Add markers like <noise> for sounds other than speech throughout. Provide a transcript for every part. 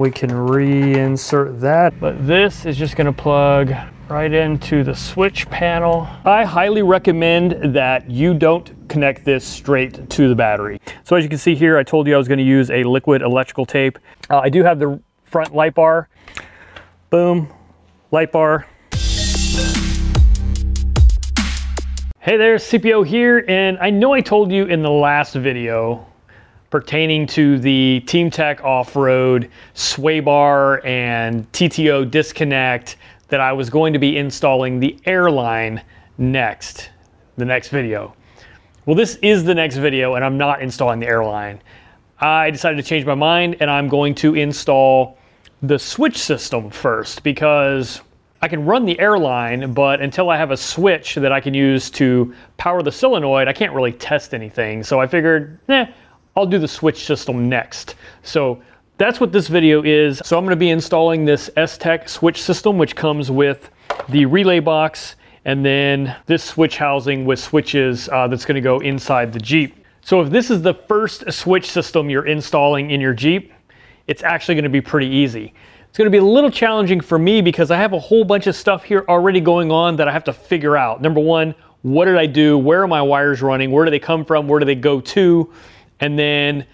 We can reinsert that. But this is just gonna plug right into the switch panel. I highly recommend that you don't connect this straight to the battery. So as you can see here, I told you I was gonna use a liquid electrical tape. Uh, I do have the front light bar. Boom, light bar. Hey there, CPO here, and I know I told you in the last video pertaining to the Team Tech off-road sway bar and TTO disconnect that I was going to be installing the airline next, the next video. Well, this is the next video and I'm not installing the airline. I decided to change my mind and I'm going to install the switch system first because I can run the airline, but until I have a switch that I can use to power the solenoid, I can't really test anything. So I figured, eh, I'll do the switch system next. So that's what this video is. So I'm gonna be installing this S-Tech switch system, which comes with the relay box and then this switch housing with switches uh, that's gonna go inside the Jeep. So if this is the first switch system you're installing in your Jeep, it's actually gonna be pretty easy. It's gonna be a little challenging for me because I have a whole bunch of stuff here already going on that I have to figure out. Number one, what did I do? Where are my wires running? Where do they come from? Where do they go to? And then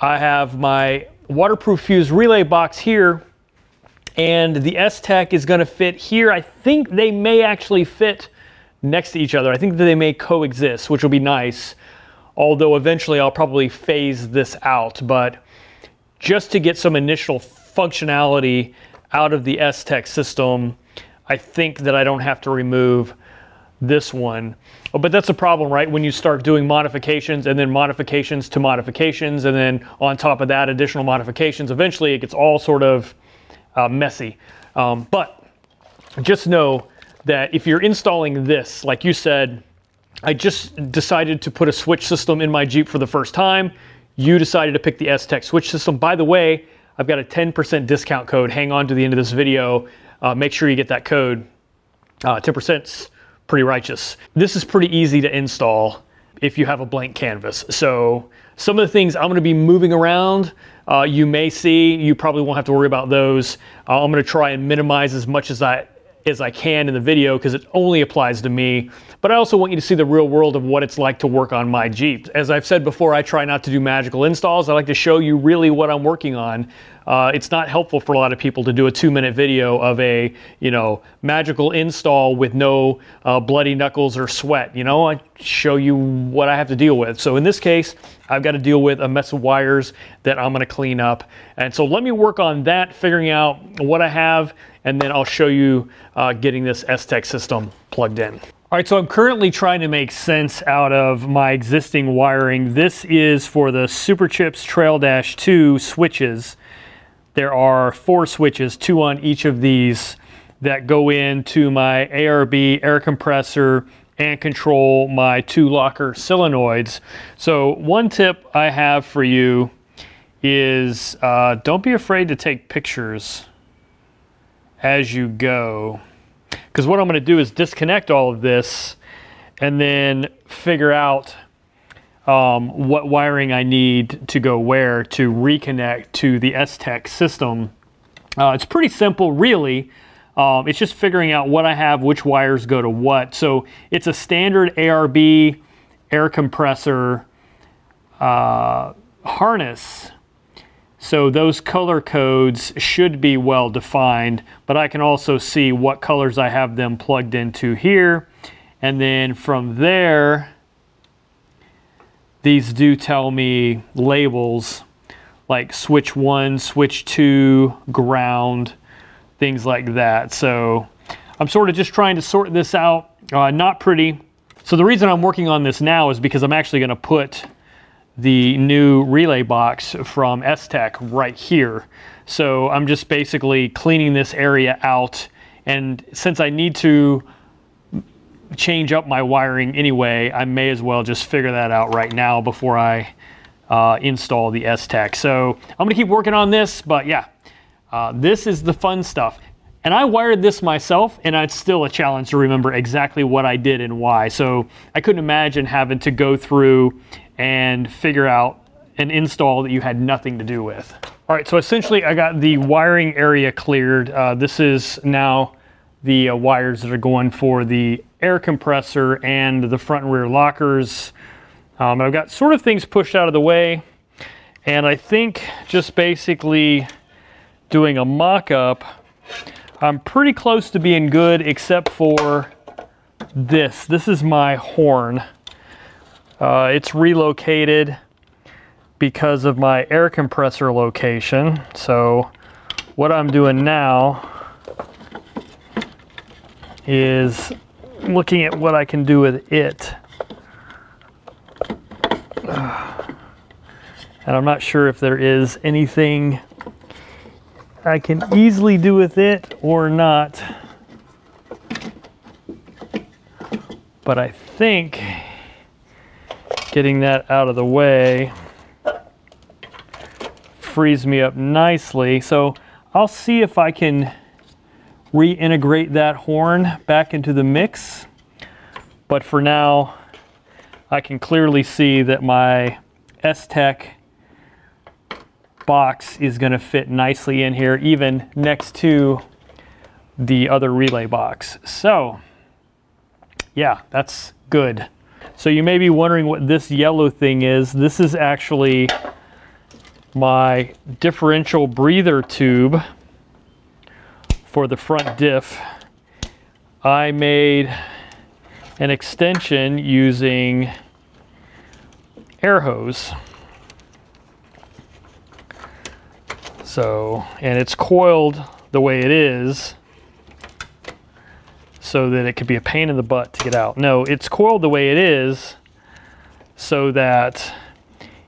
I have my waterproof fuse relay box here and the S-Tech is gonna fit here. I think they may actually fit next to each other. I think that they may coexist, which will be nice. Although eventually I'll probably phase this out, but just to get some initial functionality out of the S-Tech system, I think that I don't have to remove this one. Oh, but that's a problem, right? When you start doing modifications and then modifications to modifications, and then on top of that, additional modifications, eventually it gets all sort of uh, messy. Um, but just know that if you're installing this, like you said, I just decided to put a switch system in my Jeep for the first time. You decided to pick the S-Tech switch system. By the way, I've got a 10% discount code. Hang on to the end of this video. Uh, make sure you get that code. Uh, 10% pretty righteous. This is pretty easy to install if you have a blank canvas. So some of the things I'm gonna be moving around, uh, you may see, you probably won't have to worry about those. Uh, I'm gonna try and minimize as much as I, as I can in the video because it only applies to me. But I also want you to see the real world of what it's like to work on my Jeep. As I've said before, I try not to do magical installs. I like to show you really what I'm working on. Uh, it's not helpful for a lot of people to do a two minute video of a, you know, magical install with no uh, bloody knuckles or sweat. You know, I show you what I have to deal with. So in this case, I've got to deal with a mess of wires that I'm going to clean up. And so let me work on that, figuring out what I have, and then I'll show you uh, getting this S-Tech system plugged in. All right, so I'm currently trying to make sense out of my existing wiring. This is for the Superchips Trail Dash 2 switches. There are four switches, two on each of these, that go into my ARB air compressor and control my two locker solenoids. So one tip I have for you is uh, don't be afraid to take pictures as you go. Because what I'm going to do is disconnect all of this and then figure out um, what wiring I need to go where to reconnect to the S-Tech system. Uh, it's pretty simple, really. Um, it's just figuring out what I have, which wires go to what. So it's a standard ARB air compressor uh, harness. So those color codes should be well defined, but I can also see what colors I have them plugged into here. And then from there, these do tell me labels like switch one, switch two, ground, things like that. So I'm sort of just trying to sort this out. Uh, not pretty. So the reason I'm working on this now is because I'm actually going to put the new relay box from S-Tech right here. So I'm just basically cleaning this area out. And since I need to change up my wiring anyway, I may as well just figure that out right now before I uh, install the S-Tech. So I'm gonna keep working on this, but yeah, uh, this is the fun stuff. And I wired this myself, and it's still a challenge to remember exactly what I did and why. So I couldn't imagine having to go through and figure out an install that you had nothing to do with. All right, so essentially I got the wiring area cleared. Uh, this is now the uh, wires that are going for the air compressor and the front and rear lockers. Um, I've got sort of things pushed out of the way. And I think just basically doing a mock-up, I'm pretty close to being good except for this. This is my horn. Uh, it's relocated because of my air compressor location. So what I'm doing now is looking at what I can do with it. And I'm not sure if there is anything I can easily do with it or not. But I think getting that out of the way frees me up nicely. So I'll see if I can reintegrate that horn back into the mix. But for now, I can clearly see that my S-Tech box is going to fit nicely in here, even next to the other relay box. So, yeah, that's good. So you may be wondering what this yellow thing is. This is actually my differential breather tube for the front diff. I made an extension using air hose. So, and it's coiled the way it is so that it could be a pain in the butt to get out. No, it's coiled the way it is so that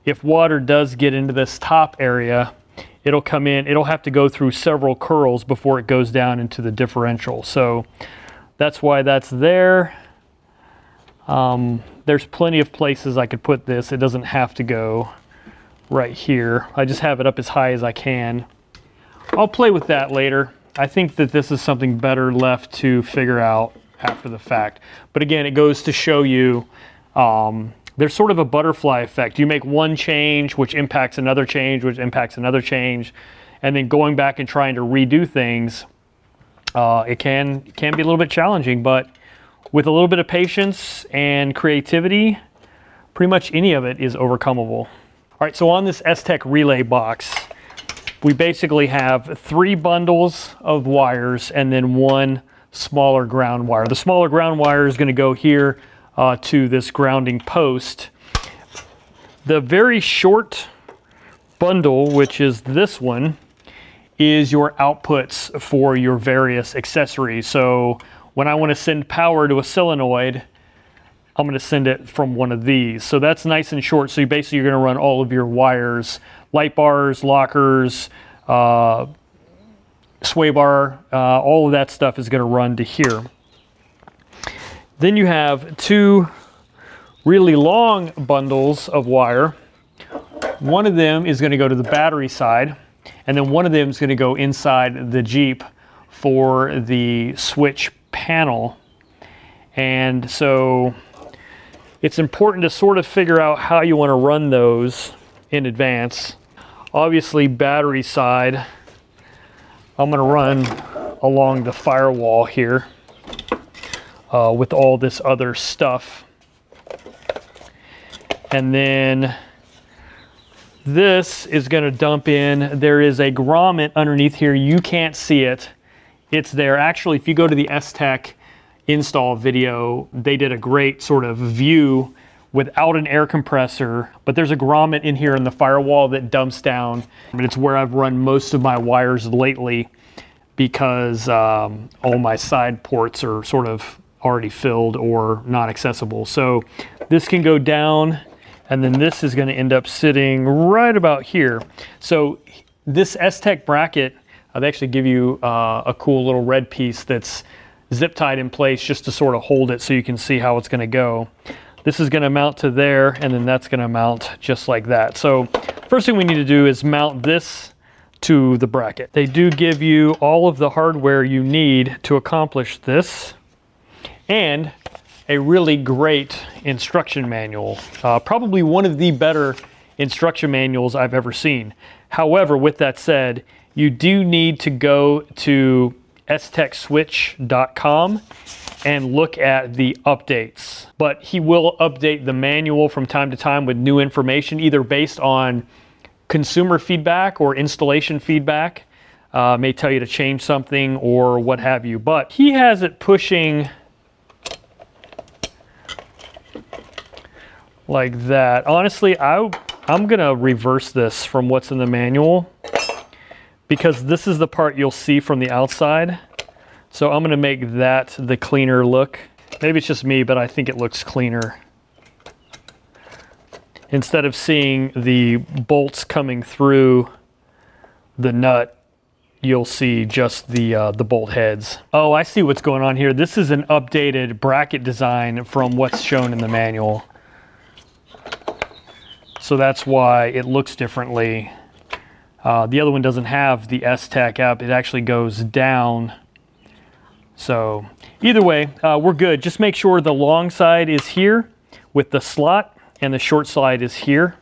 if water does get into this top area, it'll come in, it'll have to go through several curls before it goes down into the differential. So that's why that's there. Um, there's plenty of places I could put this. It doesn't have to go right here. I just have it up as high as I can. I'll play with that later. I think that this is something better left to figure out after the fact. But again, it goes to show you um, there's sort of a butterfly effect. You make one change, which impacts another change, which impacts another change, and then going back and trying to redo things, uh, it can can be a little bit challenging. But with a little bit of patience and creativity, pretty much any of it is overcomable. All right, so on this S-Tech relay box, we basically have three bundles of wires and then one smaller ground wire. The smaller ground wire is going to go here uh, to this grounding post. The very short bundle, which is this one, is your outputs for your various accessories. So when I want to send power to a solenoid, I'm going to send it from one of these. So that's nice and short. So you basically you're going to run all of your wires, light bars, lockers, uh, sway bar, uh, all of that stuff is going to run to here. Then you have two really long bundles of wire. One of them is going to go to the battery side, and then one of them is going to go inside the Jeep for the switch panel. And so it's important to sort of figure out how you want to run those in advance. Obviously, battery side, I'm going to run along the firewall here uh, with all this other stuff. And then this is going to dump in. There is a grommet underneath here. You can't see it. It's there. Actually, if you go to the S-Tech install video, they did a great sort of view without an air compressor, but there's a grommet in here in the firewall that dumps down. And it's where I've run most of my wires lately because um, all my side ports are sort of already filled or not accessible. So this can go down and then this is gonna end up sitting right about here. So this S-Tech bracket, I'd actually give you uh, a cool little red piece that's zip tied in place just to sort of hold it so you can see how it's going to go. This is going to mount to there and then that's going to mount just like that. So first thing we need to do is mount this to the bracket. They do give you all of the hardware you need to accomplish this and a really great instruction manual. Uh, probably one of the better instruction manuals I've ever seen. However, with that said, you do need to go to stechswitch.com and look at the updates. But he will update the manual from time to time with new information, either based on consumer feedback or installation feedback. Uh, may tell you to change something or what have you. But he has it pushing like that. Honestly, I, I'm gonna reverse this from what's in the manual because this is the part you'll see from the outside. So I'm gonna make that the cleaner look. Maybe it's just me, but I think it looks cleaner. Instead of seeing the bolts coming through the nut, you'll see just the, uh, the bolt heads. Oh, I see what's going on here. This is an updated bracket design from what's shown in the manual. So that's why it looks differently. Uh, the other one doesn't have the S-Tech app. It actually goes down. So either way, uh, we're good. Just make sure the long side is here with the slot and the short side is here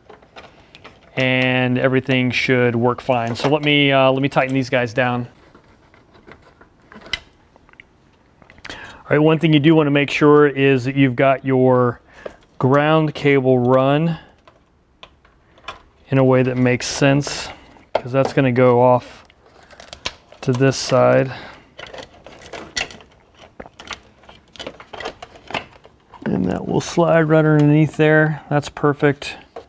and everything should work fine. So let me, uh, let me tighten these guys down. All right, one thing you do want to make sure is that you've got your ground cable run in a way that makes sense because that's going to go off to this side. Will slide right underneath there. That's perfect. All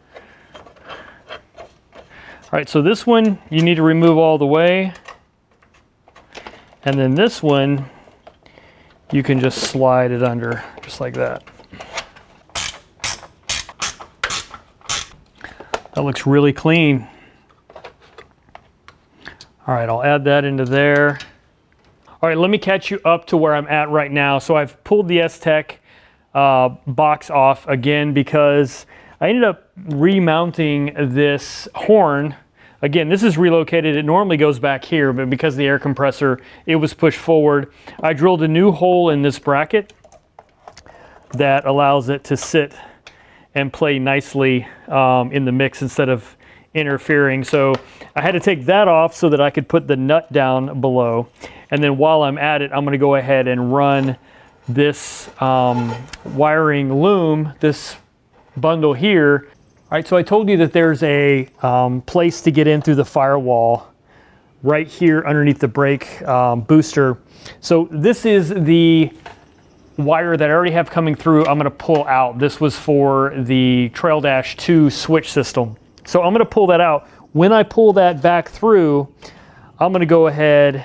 right, so this one you need to remove all the way. And then this one, you can just slide it under, just like that. That looks really clean. All right, I'll add that into there. All right, let me catch you up to where I'm at right now. So I've pulled the S-Tech uh, box off again because I ended up remounting this horn. Again, this is relocated. It normally goes back here, but because the air compressor, it was pushed forward. I drilled a new hole in this bracket that allows it to sit and play nicely um, in the mix instead of interfering. So I had to take that off so that I could put the nut down below. And then while I'm at it, I'm gonna go ahead and run this um, wiring loom, this bundle here. All right, so I told you that there's a um, place to get in through the firewall right here underneath the brake um, booster. So this is the wire that I already have coming through. I'm gonna pull out. This was for the Trail Dash 2 switch system. So I'm gonna pull that out. When I pull that back through, I'm gonna go ahead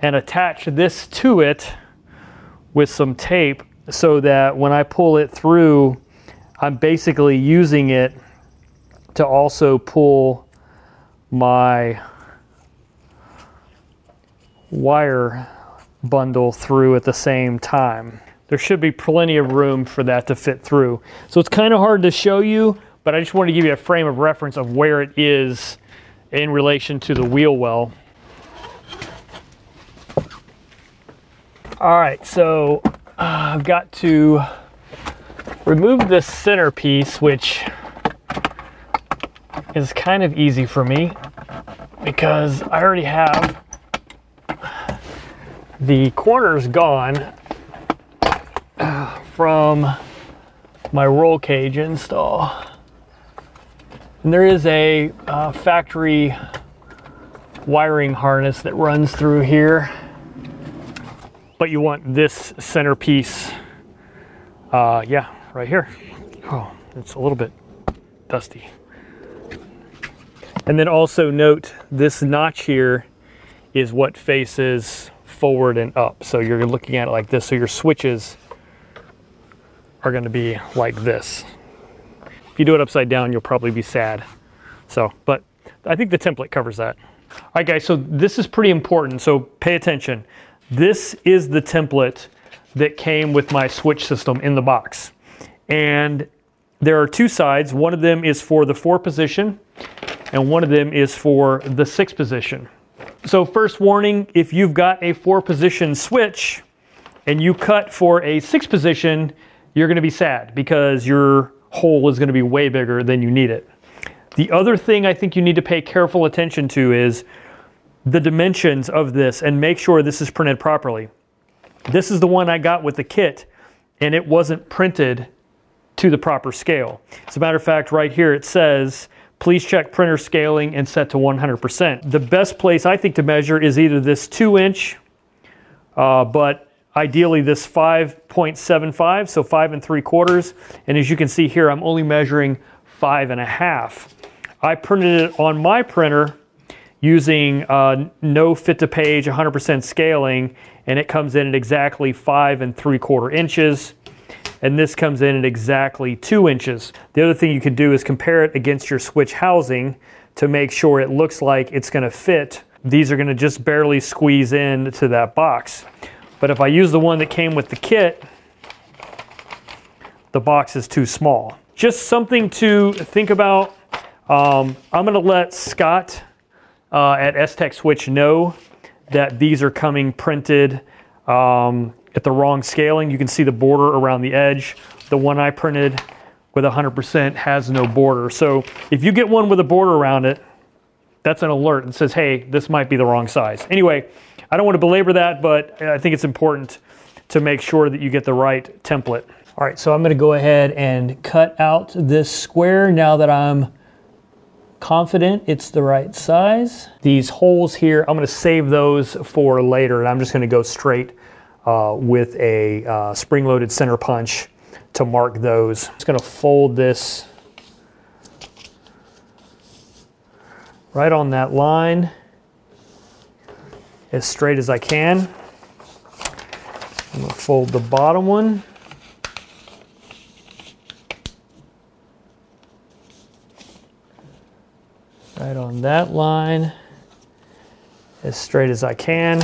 and attach this to it with some tape so that when I pull it through, I'm basically using it to also pull my wire bundle through at the same time. There should be plenty of room for that to fit through. So it's kind of hard to show you, but I just want to give you a frame of reference of where it is in relation to the wheel well. All right, so uh, I've got to remove this centerpiece, which is kind of easy for me because I already have the corners gone from my roll cage install. And there is a uh, factory wiring harness that runs through here, but you want this centerpiece, uh, yeah, right here. Oh, it's a little bit dusty. And then also note this notch here is what faces forward and up. So you're looking at it like this. So your switches are going to be like this. If you do it upside down, you'll probably be sad. So, but I think the template covers that. All right, guys, so this is pretty important. So pay attention. This is the template that came with my switch system in the box. And there are two sides. One of them is for the four position and one of them is for the six position. So first warning, if you've got a four position switch and you cut for a six position, you're gonna be sad because your hole is gonna be way bigger than you need it. The other thing I think you need to pay careful attention to is the dimensions of this and make sure this is printed properly. This is the one I got with the kit and it wasn't printed to the proper scale. As a matter of fact, right here it says, please check printer scaling and set to 100%. The best place I think to measure is either this two inch, uh, but ideally this 5.75, so five and three quarters. And as you can see here, I'm only measuring five and a half. I printed it on my printer using uh, no fit to page 100% scaling and it comes in at exactly five and three quarter inches and this comes in at exactly two inches. The other thing you can do is compare it against your switch housing to make sure it looks like it's gonna fit. These are gonna just barely squeeze in to that box. But if I use the one that came with the kit, the box is too small. Just something to think about. Um, I'm gonna let Scott uh, at S-Tech Switch know that these are coming printed um, at the wrong scaling. You can see the border around the edge. The one I printed with 100% has no border. So if you get one with a border around it, that's an alert and says, hey, this might be the wrong size. Anyway, I don't want to belabor that, but I think it's important to make sure that you get the right template. All right, so I'm going to go ahead and cut out this square now that I'm confident it's the right size. These holes here, I'm going to save those for later, and I'm just going to go straight uh, with a uh, spring-loaded center punch to mark those. I'm just going to fold this right on that line as straight as I can. I'm going to fold the bottom one. That line as straight as I can.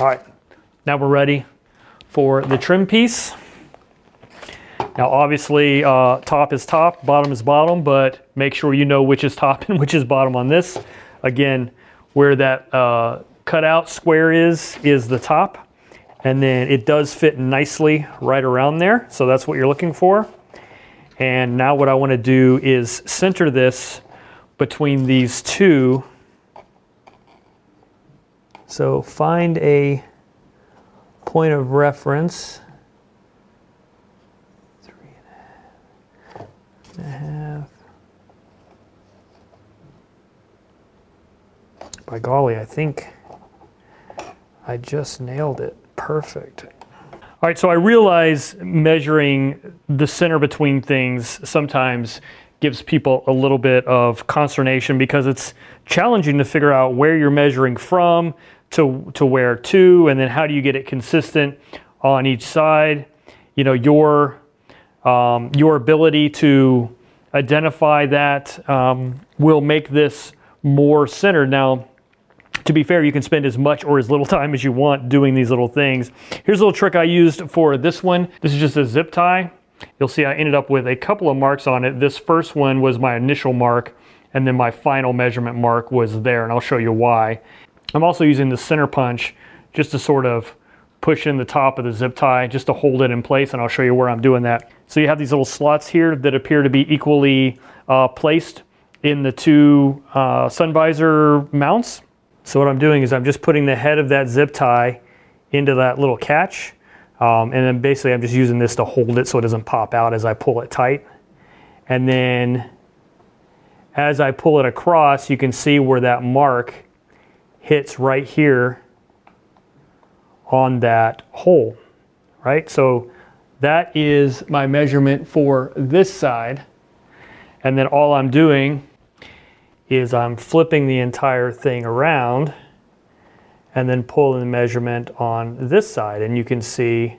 All right, now we're ready for the trim piece. Now obviously uh, top is top, bottom is bottom, but make sure you know which is top <laughs> and which is bottom on this. Again, where that uh, cutout square is, is the top. And then it does fit nicely right around there. So that's what you're looking for. And now what I wanna do is center this between these two so find a point of reference. Three and a half. By golly, I think I just nailed it. Perfect. All right, so I realize measuring the center between things sometimes gives people a little bit of consternation because it's challenging to figure out where you're measuring from, to, to where to, and then how do you get it consistent on each side? You know, your, um, your ability to identify that um, will make this more centered. Now, to be fair, you can spend as much or as little <laughs> time as you want doing these little things. Here's a little trick I used for this one. This is just a zip tie. You'll see I ended up with a couple of marks on it. This first one was my initial mark, and then my final measurement mark was there, and I'll show you why. I'm also using the center punch just to sort of push in the top of the zip tie just to hold it in place and I'll show you where I'm doing that. So you have these little slots here that appear to be equally uh, placed in the two uh, sun visor mounts. So what I'm doing is I'm just putting the head of that zip tie into that little catch um, and then basically I'm just using this to hold it so it doesn't pop out as I pull it tight. And then as I pull it across you can see where that mark hits right here on that hole, right? So that is my measurement for this side. And then all I'm doing is I'm flipping the entire thing around and then pulling the measurement on this side. And you can see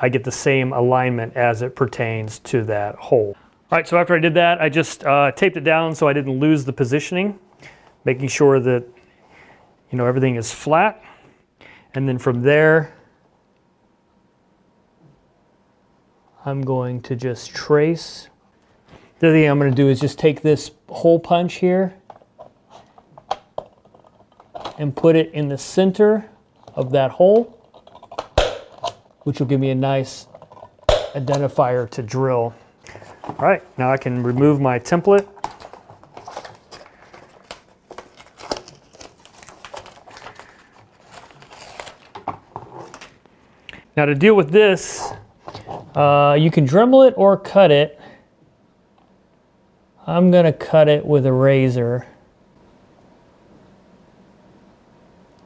I get the same alignment as it pertains to that hole. All right, so after I did that, I just uh, taped it down so I didn't lose the positioning, making sure that you know, everything is flat. And then from there, I'm going to just trace. The other thing I'm going to do is just take this hole punch here and put it in the center of that hole, which will give me a nice identifier to drill. All right, now I can remove my template. Now to deal with this, uh, you can Dremel it or cut it. I'm gonna cut it with a razor.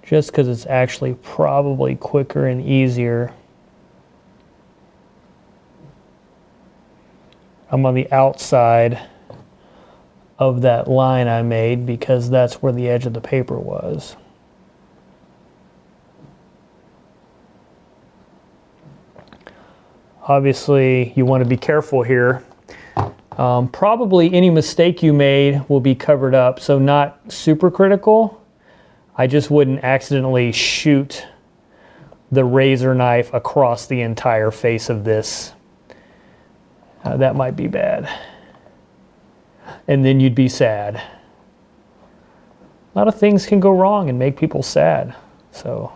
Just because it's actually probably quicker and easier. I'm on the outside of that line I made because that's where the edge of the paper was. Obviously, you want to be careful here. Um, probably any mistake you made will be covered up, so not super critical. I just wouldn't accidentally shoot the razor knife across the entire face of this. Uh, that might be bad. And then you'd be sad. A lot of things can go wrong and make people sad. So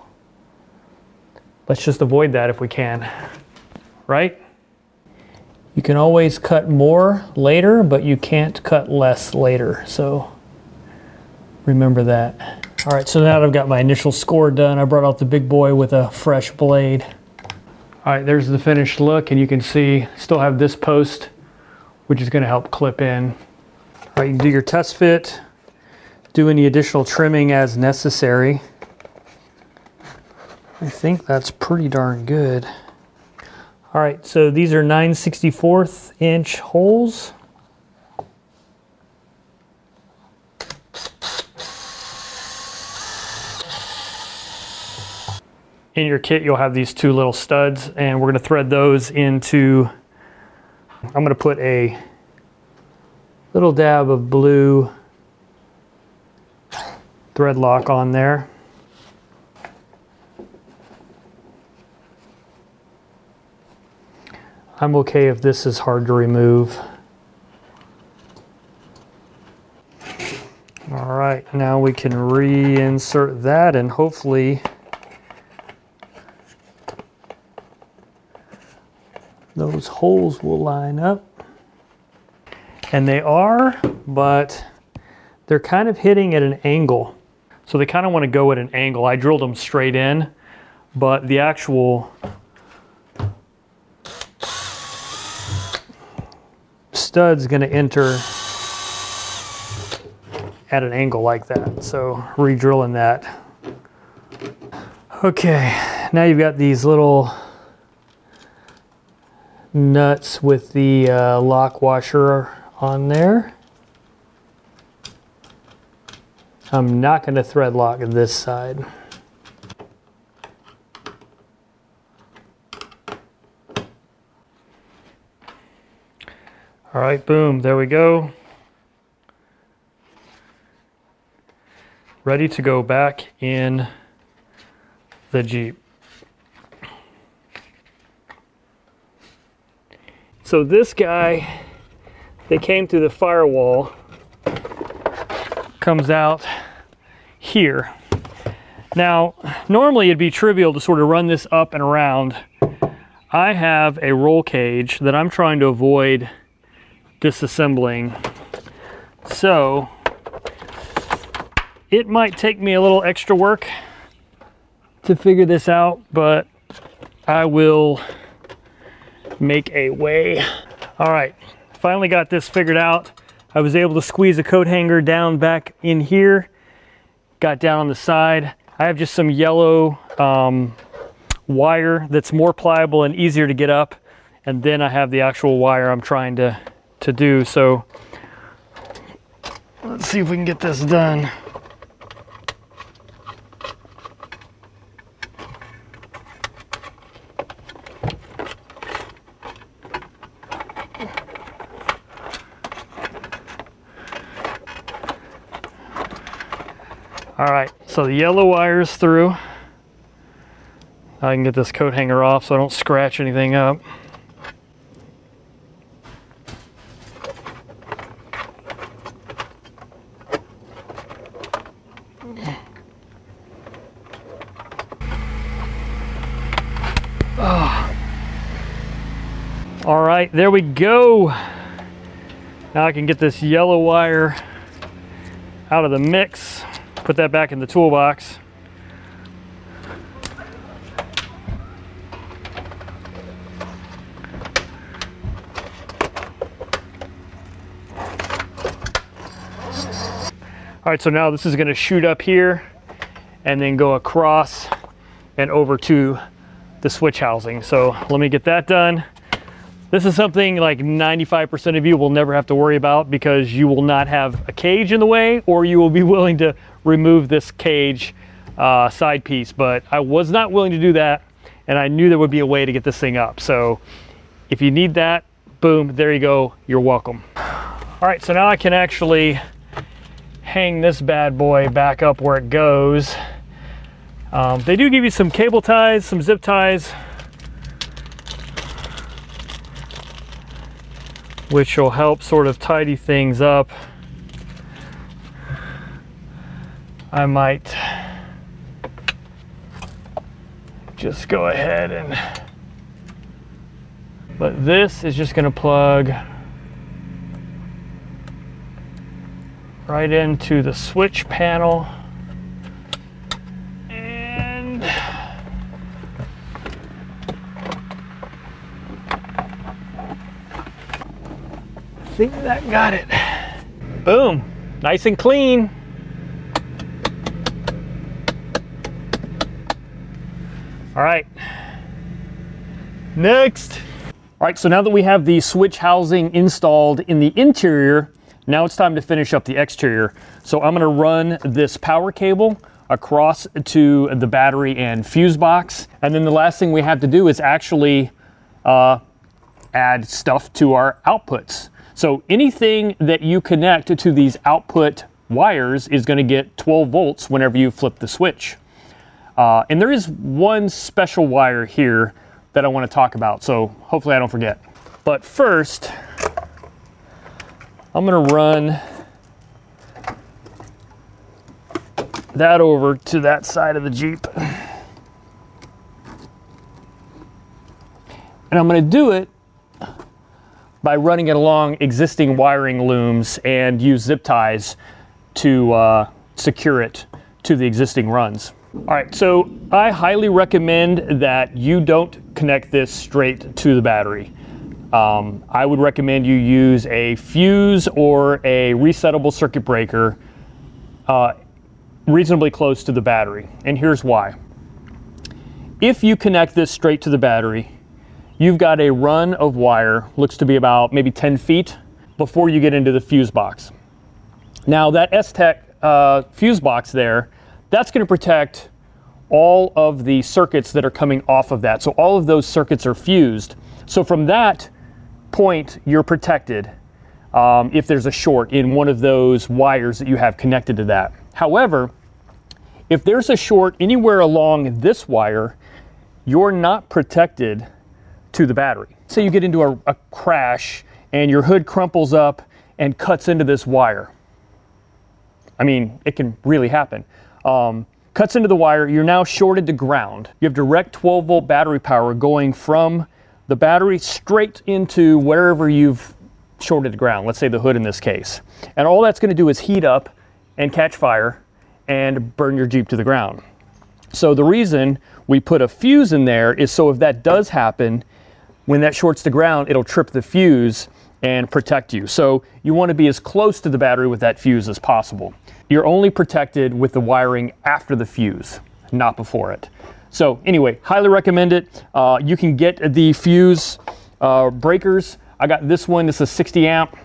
let's just avoid that if we can right? You can always cut more later, but you can't cut less later. So remember that. All right, so now that I've got my initial score done, I brought out the big boy with a fresh blade. All right, there's the finished look, and you can see still have this post, which is gonna help clip in. All right, you can do your test fit, do any additional trimming as necessary. I think that's pretty darn good. All right, so these are 9 64th inch holes. In your kit, you'll have these two little studs, and we're gonna thread those into, I'm gonna put a little dab of blue thread lock on there. I'm okay if this is hard to remove. All right, now we can reinsert that and hopefully those holes will line up. And they are, but they're kind of hitting at an angle. So they kind of want to go at an angle. I drilled them straight in, but the actual stud's going to enter at an angle like that. So re-drilling that. Okay, now you've got these little nuts with the uh, lock washer on there. I'm not going to thread lock this side. All right, boom, there we go. Ready to go back in the Jeep. So this guy that came through the firewall comes out here. Now, normally it'd be trivial to sort of run this up and around. I have a roll cage that I'm trying to avoid disassembling. So it might take me a little extra work to figure this out, but I will make a way. All right, finally got this figured out. I was able to squeeze a coat hanger down back in here, got down on the side. I have just some yellow um, wire that's more pliable and easier to get up. And then I have the actual wire I'm trying to to do. So let's see if we can get this done. All right, so the yellow wire's through. I can get this coat hanger off so I don't scratch anything up. Ah. All right, there we go. Now I can get this yellow wire out of the mix, put that back in the toolbox. All right, so now this is gonna shoot up here and then go across and over to the switch housing. So let me get that done. This is something like 95% of you will never have to worry about because you will not have a cage in the way or you will be <laughs> willing to remove this cage uh, side piece. But I was not willing to do that and I knew there would be a way to get this thing up. So if you need that, boom, there you go, you're welcome. All right, so now I can actually hang this bad boy back up where it goes. Um, they do give you some cable ties, some zip ties, which will help sort of tidy things up. I might just go ahead and, but this is just gonna plug right into the switch panel. And I think that got it. Boom, nice and clean. All right, next. All right, so now that we have the switch housing installed in the interior, now it's time to finish up the exterior. So I'm gonna run this power cable across to the battery and fuse box. And then the last thing we have to do is actually uh, add stuff to our outputs. So anything that you connect to these output wires is gonna get 12 volts whenever you flip the switch. Uh, and there is one special wire here that I want to talk about, so hopefully I don't forget. But first, I'm going to run that over to that side of the Jeep. And I'm going to do it by running it along existing wiring looms and use zip ties to uh, secure it to the existing runs. All right, so I highly recommend that you don't connect this straight to the battery. Um, I would recommend you use a fuse or a resettable circuit breaker uh, reasonably close to the battery. And here's why. If you connect this straight to the battery, you've got a run of wire, looks to be about maybe 10 feet before you get into the fuse box. Now that S-Tech uh, fuse box there that's going to protect all of the circuits that are coming off of that. So all of those circuits are fused. So from that point, you're protected um, if there's a short in one of those wires that you have connected to that. However, if there's a short anywhere along this wire, you're not protected to the battery. Say you get into a, a crash and your hood crumples up and cuts into this wire. I mean, it can really happen um, cuts into the wire. You're now shorted to ground. You have direct 12 volt battery power going from the battery straight into wherever you've shorted to ground, let's say the hood in this case. And all that's going to do is heat up and catch fire and burn your Jeep to the ground. So the reason we put a fuse in there is so if that does happen, when that shorts to ground, it'll trip the fuse and protect you. So you want to be as close to the battery with that fuse as possible. You're only protected with the wiring after the fuse, not before it. So anyway, highly recommend it. Uh, you can get the fuse uh, breakers. I got this one, this is 60 amp.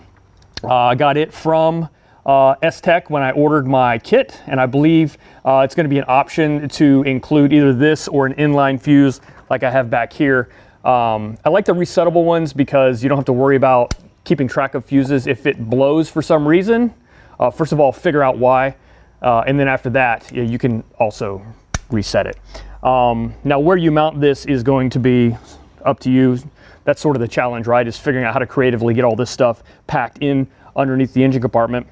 Uh, I got it from uh, S-Tech when I ordered my kit, and I believe uh, it's gonna be an option to include either this or an inline fuse like I have back here. Um, I like the resettable ones because you don't have to worry about keeping track of fuses. If it blows for some reason, uh, first of all, figure out why, uh, and then after that, you can also reset it. Um, now, where you mount this is going to be up to you. That's sort of the challenge, right? Is figuring out how to creatively get all this stuff packed in underneath the engine compartment.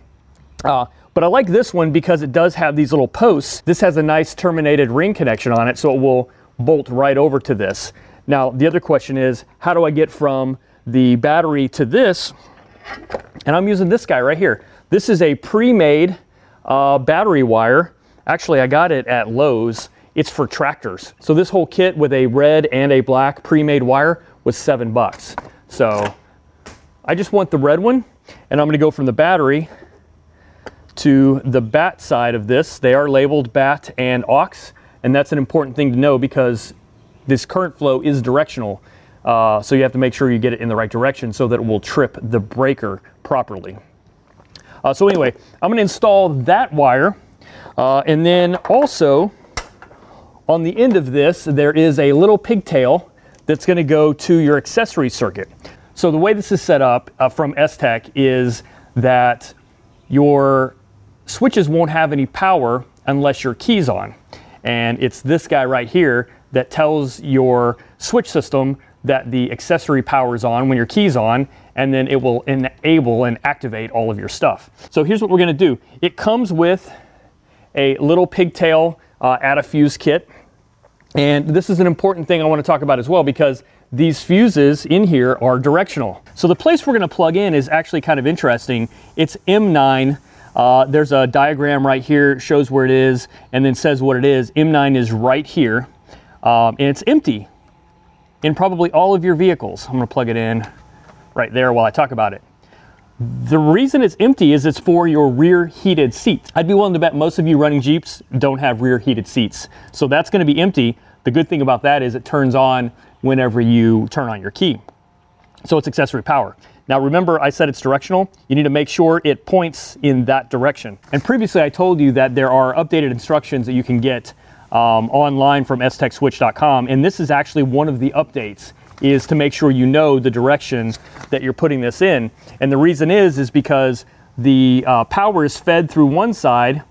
Uh, but I like this one because it does have these little posts. This has a nice terminated ring connection on it, so it will bolt right over to this. Now, the other question is, how do I get from the battery to this And I'm using this guy right here. This is a pre-made uh, battery wire. Actually, I got it at Lowe's. It's for tractors. So this whole kit with a red and a black pre-made wire was seven bucks. So I just want the red one and I'm gonna go from the battery to the bat side of this. They are labeled bat and aux, and that's an important thing to know because this current flow is directional. Uh, so you have to make sure you get it in the right direction so that it will trip the breaker properly. Uh, so anyway, I'm going to install that wire. Uh, and then also on the end of this, there is a little pigtail that's going to go to your accessory circuit. So the way this is set up uh, from S-Tech is that your switches won't have any power unless your key's on. And it's this guy right here that tells your switch system that the accessory power is on when your key's on, and then it will enable and activate all of your stuff. So here's what we're gonna do. It comes with a little pigtail uh, add a fuse kit. And this is an important thing I wanna talk about as well because these fuses in here are directional. So the place we're gonna plug in is actually kind of interesting. It's M9 uh, there's a diagram right here, shows where it is, and then says what it is. M9 is right here, um, and it's empty in probably all of your vehicles. I'm gonna plug it in right there while I talk about it. The reason it's empty is it's for your rear heated seats. I'd be willing to bet most of you running Jeeps don't have rear heated seats. So that's gonna be empty. The good thing about that is it turns on whenever you turn on your key. So it's accessory power. Now remember I said it's directional. You need to make sure it points in that direction. And previously I told you that there are updated instructions that you can get um, online from stechswitch.com. And this is actually one of the updates is to make sure you know the direction that you're putting this in. And the reason is, is because the uh, power is fed through one side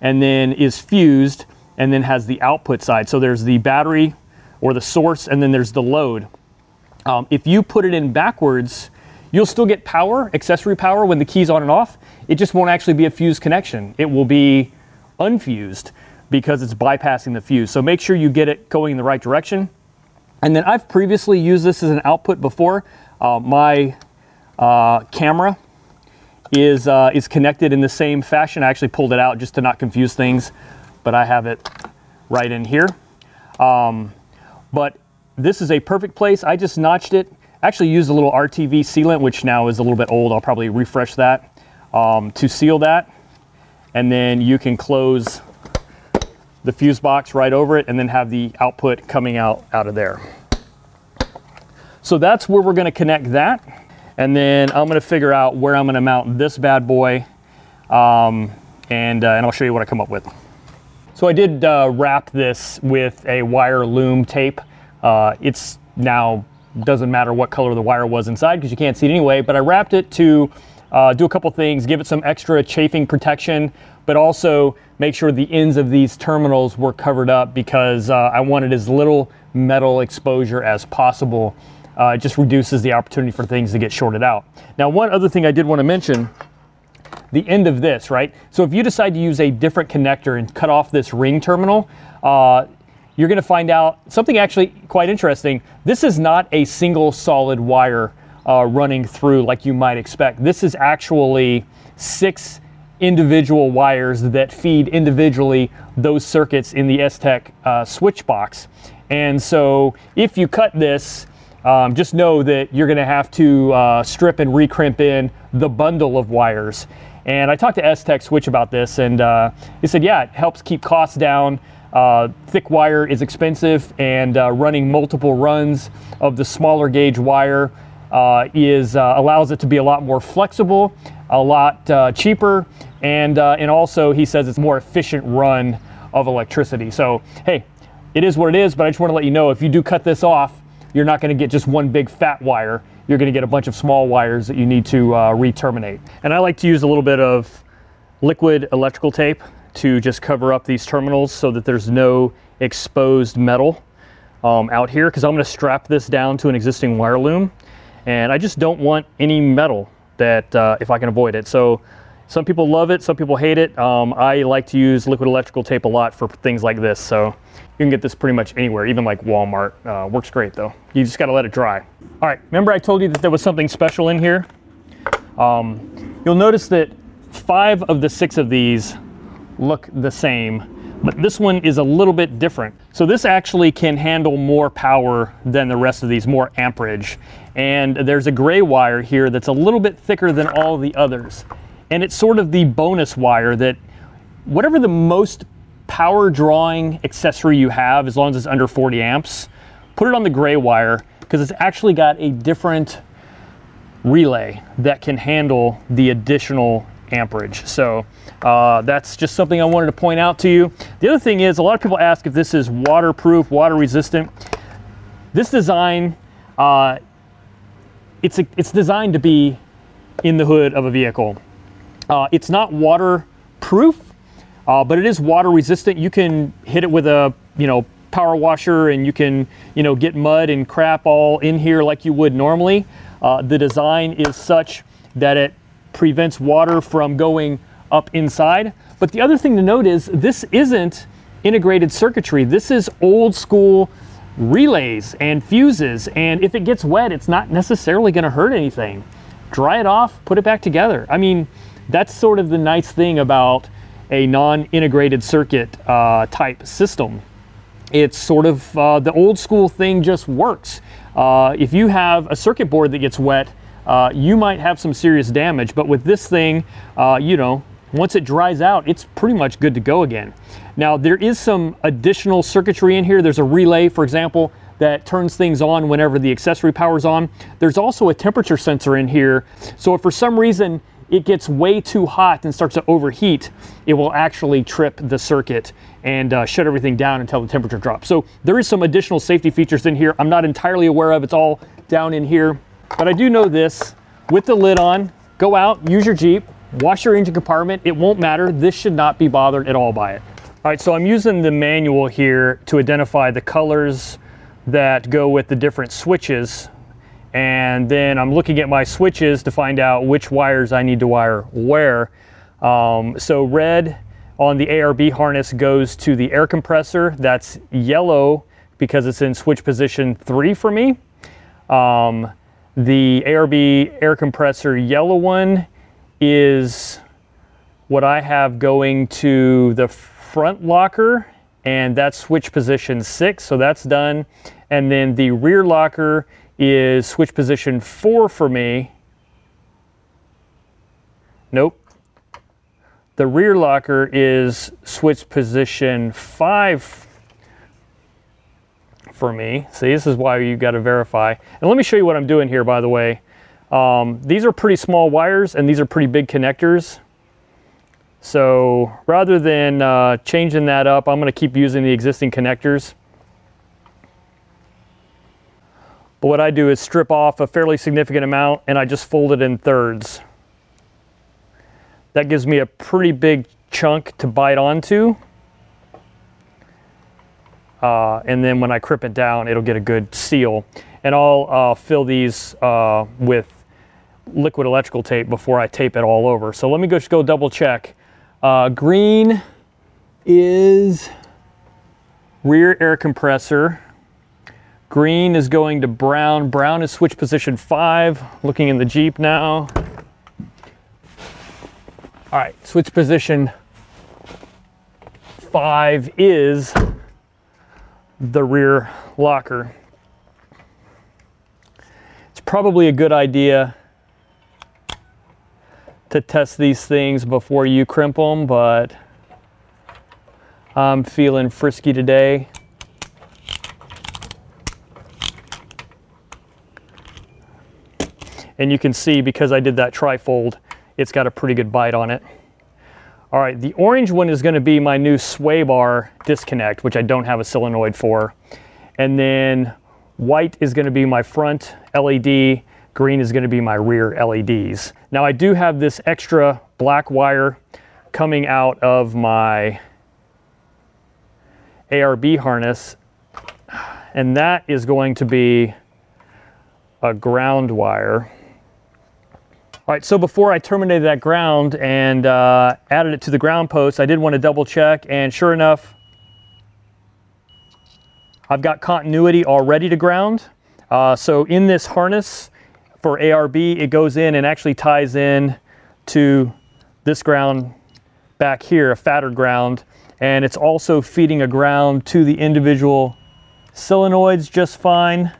and then is fused and then has the output side. So there's the battery or the source and then there's the load. Um, if you put it in backwards, You'll still get power, accessory power, when the key's on and off. It just won't actually be a fused connection. It will be unfused because it's bypassing the fuse. So make sure you get it going in the right direction. And then I've previously used this as an output before. Uh, my uh, camera is, uh, is connected in the same fashion. I actually pulled it out just to not confuse things, but I have it right in here. Um, but this is a perfect place. I just notched it actually used a little RTV sealant, which now is a little bit old. I'll probably refresh that um, to seal that. And then you can close the fuse box right over it and then have the output coming out out of there. So that's where we're gonna connect that. And then I'm gonna figure out where I'm gonna mount this bad boy. Um, and, uh, and I'll show you what I come up with. So I did uh, wrap this with a wire loom tape. Uh, it's now doesn't matter what color the wire was inside because you can't see it anyway, but I wrapped it to uh, do a couple things, give it some extra chafing protection, but also make sure the ends of these terminals were covered up because uh, I wanted as little metal exposure as possible. Uh, it just reduces the opportunity for things to get shorted out. Now, one other thing I did want to mention, the end of this, right? So if you decide to use a different connector and cut off this ring terminal, uh, you're going to find out something actually quite interesting. This is not a single solid wire uh, running through like you might expect. This is actually six individual wires that feed individually those circuits in the S-Tech uh, switch box. And so if you cut this, um, just know that you're going to have to uh, strip and recrimp in the bundle of wires. And I talked to S-Tech Switch about this, and uh, he said, yeah, it helps keep costs down. Uh, thick wire is expensive, and uh, running multiple runs of the smaller gauge wire uh, is uh, allows it to be a lot more flexible, a lot cheaper, and uh, and also he says it's more efficient run of electricity. So hey, it is what it is. But I just want to let you know if you do cut this off, you're not going to get just one big fat wire. You're going to get a bunch of small wires that you need to re-terminate. And I like to use a little bit of liquid electrical tape to just cover up these terminals so that there's no exposed metal um, out here because I'm going to strap this down to an existing wire loom and I just don't want any metal that uh, if I can avoid it. So some people love it, some people hate it. Um, I like to use liquid electrical tape a lot for things like this. So you can get this pretty much anywhere, even like Walmart. Uh, works great though. You just got to let it dry. All right, remember I told you that there was something special in here? Um, you'll notice that five of the six of these look the same, but this one is a little bit different. So this actually can handle more power than the rest of these, more amperage. And there's a gray wire here that's a little bit thicker than all the others. And it's sort of the bonus wire that whatever the most power drawing accessory you have, as long as it's under 40 amps, put it on the gray wire because it's actually got a different relay that can handle the additional amperage. So uh, that's just something I wanted to point out to you. The other thing is a lot of people ask if this is waterproof, water resistant. This design, uh, it's, a, it's designed to be in the hood of a vehicle. Uh, it's not waterproof, uh, but it is water resistant. You can hit it with a, you know, power washer and you can, you know, get mud and crap all in here like you would normally. Uh, the design is such that it prevents water from going up inside. But the other thing to note is this isn't integrated circuitry. This is old school relays and fuses. And if it gets wet, it's not necessarily going to hurt anything. Dry it off, put it back together. I mean, that's sort of the nice thing about a non-integrated circuit uh, type system. It's sort of uh, the old school thing just works. Uh, if you have a circuit board that gets wet, uh, you might have some serious damage. But with this thing, uh, you know, once it dries out, it's pretty much good to go again. Now, there is some additional circuitry in here. There's a relay, for example, that turns things on whenever the accessory power's on. There's also a temperature sensor in here. So if for some reason it gets way too hot and starts to overheat, it will actually trip the circuit and uh, shut everything down until the temperature drops. So there is some additional safety features in here I'm not entirely aware of. It's all down in here. But I do know this, with the lid on, go out, use your Jeep, wash your engine compartment. It won't matter. This should not be bothered at all by it. All right, so I'm using the manual here to identify the colors that go with the different switches. And then I'm looking at my switches to find out which wires I need to wire where. Um, so red on the ARB harness goes to the air compressor. That's yellow because it's in switch position three for me. Um, the ARB air compressor yellow one is what I have going to the front locker and that's switch position six, so that's done. And then the rear locker is switch position four for me. Nope. The rear locker is switch position five for me. See, this is why you got to verify. And let me show you what I'm doing here, by the way. Um, these are pretty small wires and these are pretty big connectors. So rather than uh, changing that up, I'm going to keep using the existing connectors. But what I do is strip off a fairly significant amount and I just fold it in thirds. That gives me a pretty big chunk to bite onto. Uh, and then when I crip it down, it'll get a good seal. And I'll uh, fill these uh, with liquid electrical tape before I tape it all over. So let me just go double check. Uh, green is rear air compressor. Green is going to brown. Brown is switch position five. Looking in the Jeep now. All right, switch position five is the rear locker. It's probably a good idea to test these things before you crimp them, but I'm feeling frisky today. And you can see because I did that trifold, it's got a pretty good bite on it. All right, the orange one is gonna be my new sway bar disconnect, which I don't have a solenoid for. And then white is gonna be my front LED, green is gonna be my rear LEDs. Now I do have this extra black wire coming out of my ARB harness, and that is going to be a ground wire. All right, so before I terminated that ground and uh, added it to the ground post, I did want to double check, and sure enough, I've got continuity already to ground. Uh, so in this harness, for ARB, it goes in and actually ties in to this ground back here, a fatter ground, and it's also feeding a ground to the individual solenoids just fine.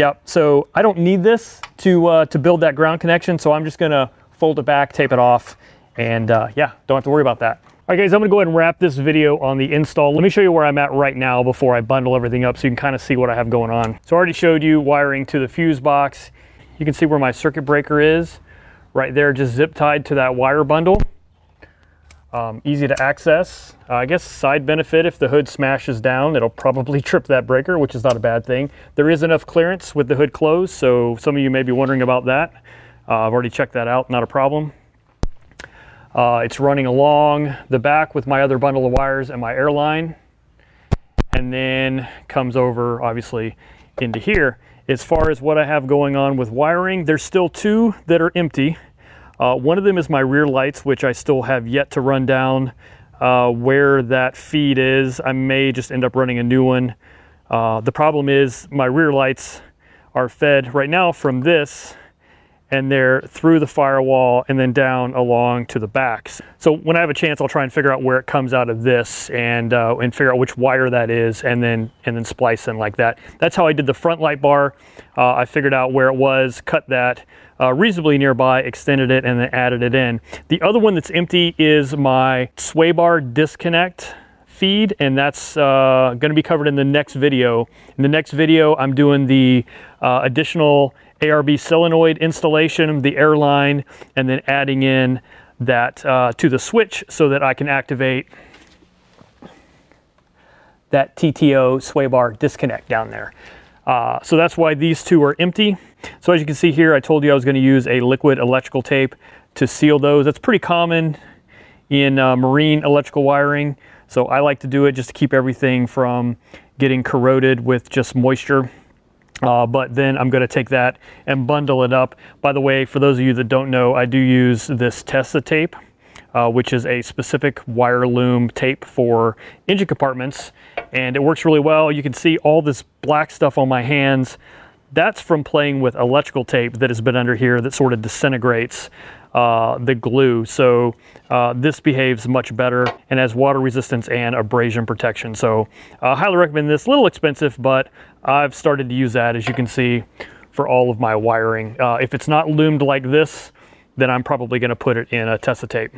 Yep, so I don't need this to, uh, to build that ground connection, so I'm just gonna fold it back, tape it off, and uh, yeah, don't have to worry about that. All right guys, I'm gonna go ahead and wrap this video on the install. Let me show you where I'm at right now before I bundle everything up so you can kind of see what I have going on. So I already showed you wiring to the fuse box. You can see where my circuit breaker is. Right there, just zip tied to that wire bundle. Um, easy to access. Uh, I guess side benefit, if the hood smashes down, it'll probably <laughs> trip that breaker, which is not a bad thing. There is enough clearance with the hood closed, so some of you may be wondering about that. Uh, I've already checked that out, not a problem. Uh, it's running along the back with my other bundle of wires and my air line, and then comes over, obviously, into here. As far as what I have going on with wiring, there's still two that are empty. Uh, one of them is my rear lights, which I still have yet to run down uh, where that feed is. I may just end up running a new one. Uh, the problem is my rear lights are fed right now from this and they're through the firewall and then down along to the backs. So when I have a chance, I'll try and figure out where it comes out of this and uh, and figure out which wire that is and then and then splice in like that. That's how I did the front light bar. Uh, I figured out where it was, cut that uh, reasonably nearby, extended it, and then added it in. The other one that's empty is my sway bar disconnect feed and that's uh, going to be covered in the next video. In the next video I'm doing the uh, additional ARB solenoid installation, the airline, and then adding in that uh, to the switch so that I can activate that TTO sway bar disconnect down there. Uh, so that's why these two are empty. So as you can see here, I told you I was going to use a liquid electrical tape to seal those. That's pretty common in uh, marine electrical wiring. So I like to do it just to keep everything from getting corroded with just moisture. Uh, but then I'm going to take that and bundle it up. By the way, for those of you that don't know, I do use this Tesa tape, uh, which is a specific wire loom tape for engine compartments, and it works really well. You can see all this black stuff on my hands. That's from playing with electrical tape that has been under here that sort of disintegrates uh, the glue. So uh, this behaves much better and has water resistance and abrasion protection. So I uh, highly recommend this. A little expensive, but I've started to use that as you can see for all of my wiring. Uh, if it's not loomed like this, then I'm probably gonna put it in a Tesa tape.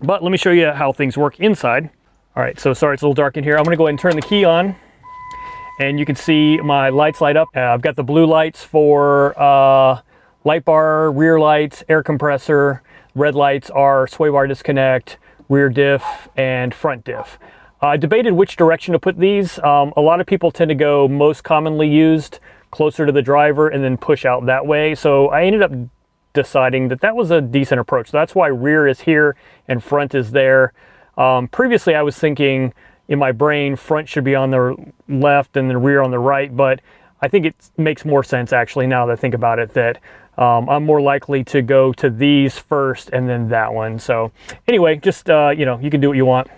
But let me show you how things work inside. All right, so sorry it's a little dark in here. I'm gonna go ahead and turn the key on and you can see my lights light up. Uh, I've got the blue lights for uh, light bar, rear lights, air compressor. Red lights are sway bar disconnect, rear diff, and front diff. I debated which direction to put these. Um, a lot of people tend to go most commonly used closer to the driver and then push out that way. So I ended up deciding that that was a decent approach. That's why rear is here and front is there. Um, previously I was thinking in my brain front should be on the left and the rear on the right, but I think it makes more sense actually now that I think about it that um, I'm more likely to go to these first and then that one. So anyway, just, uh, you know, you can do what you want.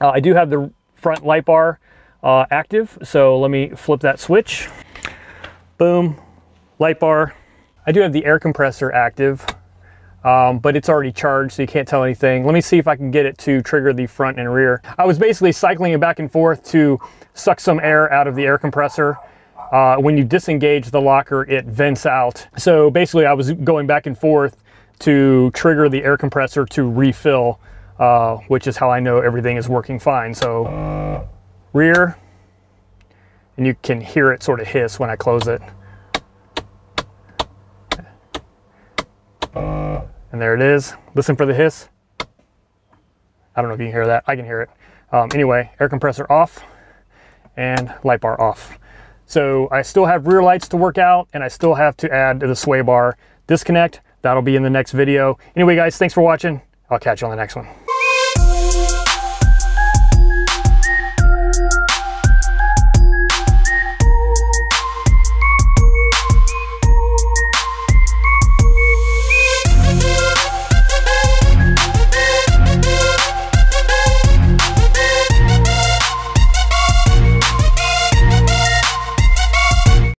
Uh, I do have the front light bar uh, active, so let me flip that switch. Boom, light bar. I do have the air compressor active, um, but it's already charged, so you can't tell anything. Let me see if I can get it to trigger the front and rear. I was basically cycling it back and forth to suck some air out of the air compressor. Uh, when you disengage the locker, it vents out. So basically I was going back and forth to trigger the air compressor to refill, uh, which is how I know everything is working fine. So rear, and you can hear it sort of hiss when I close it. And there it is. Listen for the hiss. I don't know if you can hear that. I can hear it. Um, anyway, air compressor off and light bar off. So I still have rear lights to work out and I still have to add the sway bar disconnect. That'll be in the next video. Anyway, guys, thanks for watching. I'll catch you on the next one.